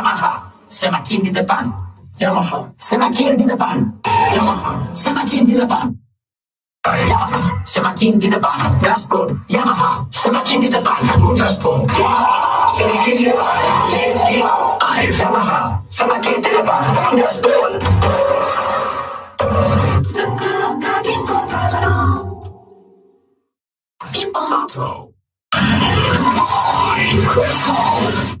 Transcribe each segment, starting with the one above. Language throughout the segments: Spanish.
Yamaha. Sema Kindi the Pan. Yamaha. Sema Kindi the Pan. Yamaha. Sema Kindi the Pan. Yamaha. Sema Kindi the Pan. Gasport. Yamaha. Sema Kindi the Pan. Gasport. Yamaha. Sema Kindi the Pan. Let's give up. Yamaha. Sema Kindi the Pan. Gasport. People. Sato. Croissant.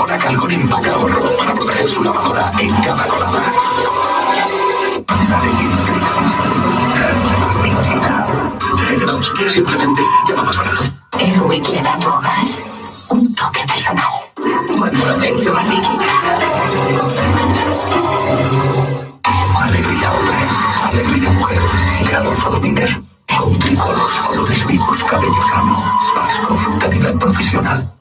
ahora Calgon empaca ahorro para proteger su lavadora en cada colada. La leyenda existe. Tecnos, simplemente llama más barato. Erwick le da a tu hogar un toque personal. Cuando lo su barriguita. Alegría hombre, alegría mujer. De Adolfo Domínguez. Contigo los colores vivos, cabello sano. Spaskov, calidad profesional.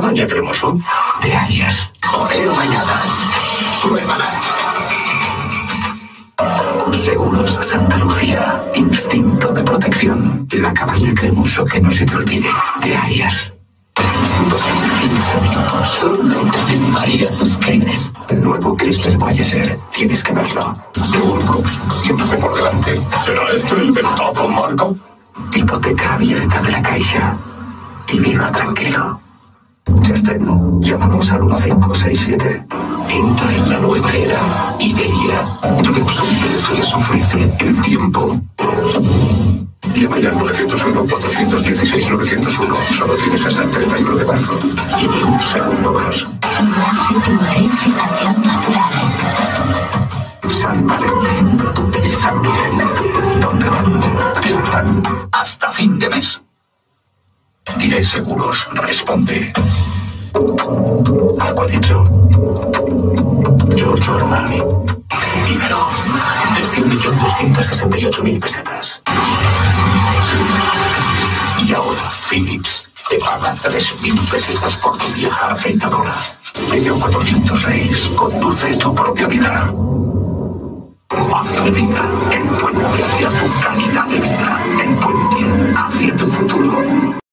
Cabaña cremoso? De Arias. Oreo bañadas. Pruébalas. Seguros Santa Lucía. Instinto de protección. La cabaña cremoso que no se te olvide. De Arias. 15 minutos. Solo loco filmaría sus crímenes. Nuevo Chrysler Voyager. Tienes que verlo. Seguro Brooks, siempre por delante. ¿Será este el ventazo, Marco? Hipoteca abierta de la caixa. Y viva tranquilo. Chastel, llámanos al 1567. Entra en la nueva era. Iberia. Repsol les ofrece el tiempo. Llama ya al 901-416-901. Solo tienes hasta el 31 de marzo. Y ni un segundo más. Natural. San Valentín y San Miguel. ¿Dónde van? Triunfan hasta fin de mes. Diré seguros, responde. Aguadicho. Giorgio Armani. Dinero. Desde 1.268.000 pesetas. Y ahora, Philips te paga 3.000 pesetas por tu vieja afeitadora. Medio 406. Conduce tu propia vida. Más de vida. El puente hacia tu calidad de vida. El puente hacia